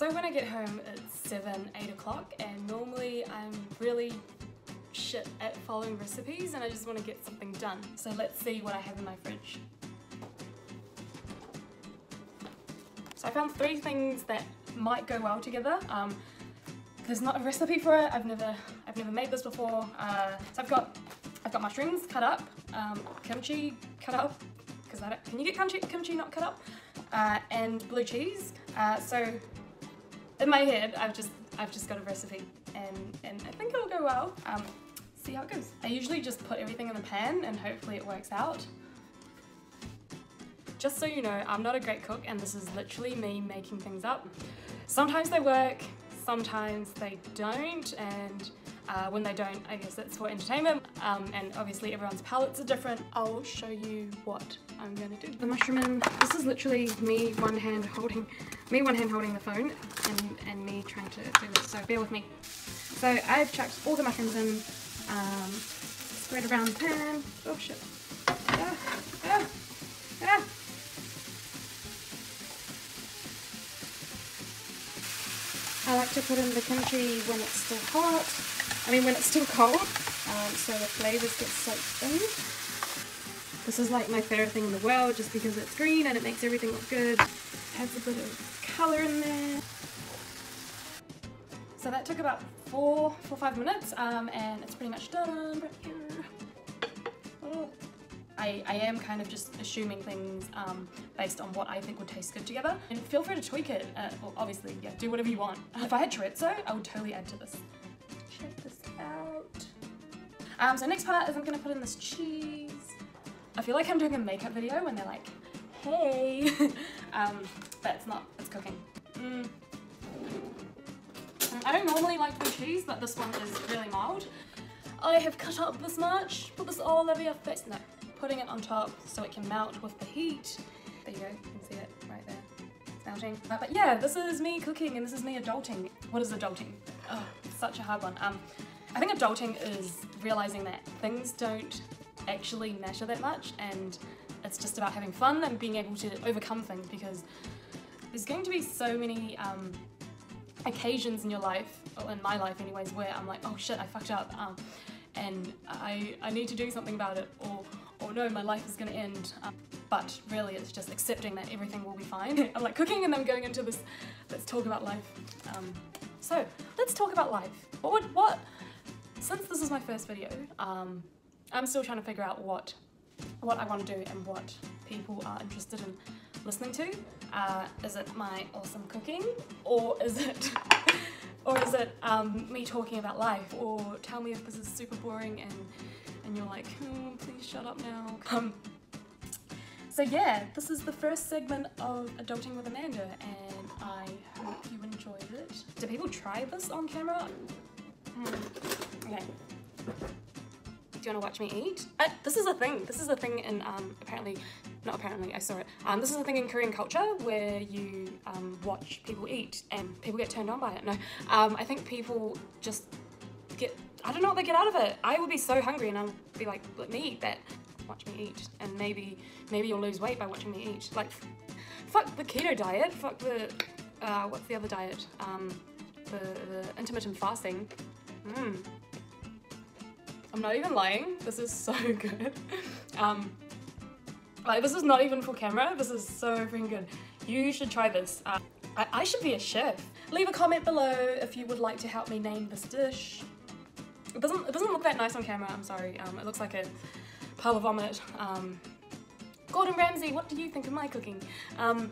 So when I get home it's 7, 8 o'clock and normally I'm really shit at following recipes and I just want to get something done. So let's see what I have in my fridge. So I found three things that might go well together. Um, there's not a recipe for it. I've never I've never made this before. Uh, so I've got I've got mushrooms cut up, um, kimchi cut up because I don't, can you get kimchi kimchi not cut up, uh, and blue cheese. Uh, so in my head I've just I've just got a recipe and and I think it'll go well. Um, see how it goes. I usually just put everything in a pan and hopefully it works out. Just so you know, I'm not a great cook and this is literally me making things up. Sometimes they work, sometimes they don't, and uh, when they don't, I guess that's for entertainment. Um, and obviously everyone's palates are different. I'll show you what I'm gonna do. The mushroom in, this is literally me one hand holding, me one hand holding the phone and, and me trying to do this, so bear with me. So I've chucked all the mushrooms in, um, spread around the pan. Oh shit. Ah, ah, ah. I like to put in the kimchi when it's still hot, I mean when it's still cold, um, so the flavours get soaked in. This is like my favourite thing in the world just because it's green and it makes everything look good. It Has a bit of colour in there. So that took about four, four, five minutes um, and it's pretty much done. Oh. I, I, am kind of just assuming things um, based on what I think would taste good together. And feel free to tweak it. Uh, well, obviously, yeah, do whatever you want. If I had chorizo, I would totally add to this. Check this out. Um, so next part is I'm gonna put in this cheese. I feel like I'm doing a makeup video when they're like, hey. um, but it's not, it's cooking. Mm. I don't normally like blue cheese, but this one is really mild. I have cut up this much, put this all over your face. No, putting it on top so it can melt with the heat. There you go, you can see it right there. But yeah, this is me cooking and this is me adulting. What is adulting? Oh, such a hard one. Um, I think adulting is realizing that things don't actually matter that much and it's just about having fun and being able to overcome things because there's going to be so many um, occasions in your life, or in my life anyways, where I'm like, oh shit, I fucked up, um, and I, I need to do something about it, or oh no, my life is gonna end. Um, but really it's just accepting that everything will be fine. I'm like cooking and then going into this, let's talk about life. Um, so let's talk about life. What would, what, since this is my first video, um, I'm still trying to figure out what, what I want to do and what people are interested in listening to. Uh, is it my awesome cooking or is it or is it um, me talking about life or tell me if this is super boring and and you're like, oh, please shut up now. Um, so yeah, this is the first segment of Adulting with Amanda and I hope you enjoyed it. Do people try this on camera? Hmm. Okay. Do you want to watch me eat? Uh, this is a thing. This is a thing in, um, apparently, not apparently, I saw it. Um, this is a thing in Korean culture where you um, watch people eat and people get turned on by it. No, um, I think people just get I don't know what they get out of it. I would be so hungry and I'd be like, let me eat that. Watch me eat. And maybe maybe you'll lose weight by watching me eat. Like, fuck the keto diet. Fuck the, uh, what's the other diet? Um, the, the intermittent fasting. Mmm. I'm not even lying. This is so good. Um, like, this is not even for camera. This is so freaking good. You should try this. Uh, I, I should be a chef. Leave a comment below if you would like to help me name this dish. It doesn't, it doesn't look that nice on camera, I'm sorry. Um, it looks like a pile of vomit. Um, Gordon Ramsay, what do you think of my cooking? Um,